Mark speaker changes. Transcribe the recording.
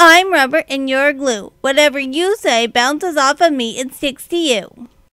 Speaker 1: I'm rubber and you're glue. Whatever you say bounces off of me and sticks to you.